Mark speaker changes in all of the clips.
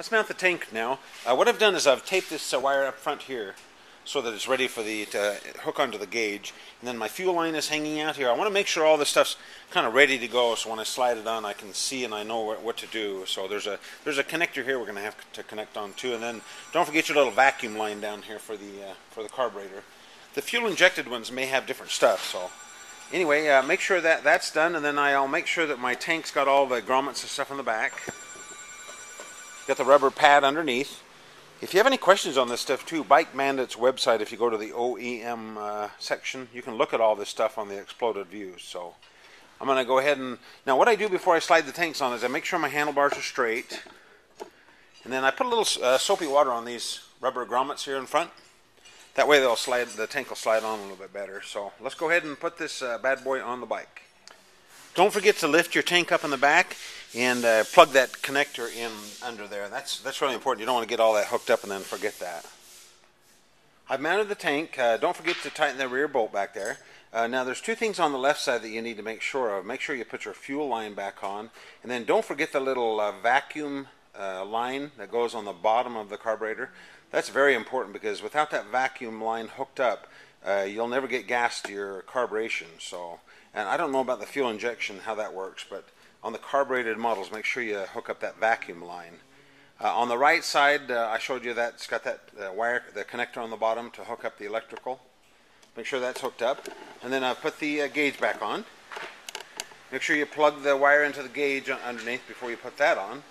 Speaker 1: let's mount the tank now. Uh, what I've done is I've taped this uh, wire up front here so that it's ready for the to hook onto the gauge. And then my fuel line is hanging out here. I want to make sure all this stuff's kind of ready to go, so when I slide it on, I can see and I know what, what to do. So there's a there's a connector here we're going to have to connect on too, and then don't forget your little vacuum line down here for the uh, for the carburetor. The fuel injected ones may have different stuff, so anyway, uh, make sure that that's done, and then I'll make sure that my tank's got all the grommets and stuff on the back. Got the rubber pad underneath. If you have any questions on this stuff too, Bike Bandit's website, if you go to the OEM uh, section, you can look at all this stuff on the exploded views. So I'm going to go ahead and... Now what I do before I slide the tanks on is I make sure my handlebars are straight. And then I put a little uh, soapy water on these rubber grommets here in front. That way they'll slide, the tank will slide on a little bit better. So let's go ahead and put this uh, bad boy on the bike. Don't forget to lift your tank up in the back and uh, plug that connector in under there. That's that's really important. You don't want to get all that hooked up and then forget that. I've mounted the tank. Uh, don't forget to tighten the rear bolt back there. Uh, now there's two things on the left side that you need to make sure of. Make sure you put your fuel line back on, and then don't forget the little uh, vacuum uh, line that goes on the bottom of the carburetor. That's very important because without that vacuum line hooked up, uh, you'll never get gas to your carburation. So, and I don't know about the fuel injection how that works, but on the carbureted models, make sure you hook up that vacuum line. Uh, on the right side, uh, I showed you that it's got that uh, wire, the connector on the bottom to hook up the electrical. Make sure that's hooked up. And then I've put the uh, gauge back on. Make sure you plug the wire into the gauge underneath before you put that on.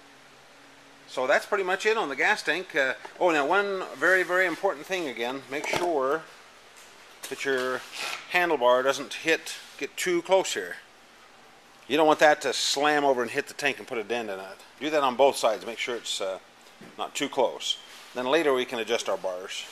Speaker 1: So that's pretty much it on the gas tank. Uh, oh, now one very, very important thing again. Make sure that your handlebar doesn't hit, get too close here. You don't want that to slam over and hit the tank and put a dent in it. Do that on both sides. Make sure it's uh, not too close. Then later we can adjust our bars.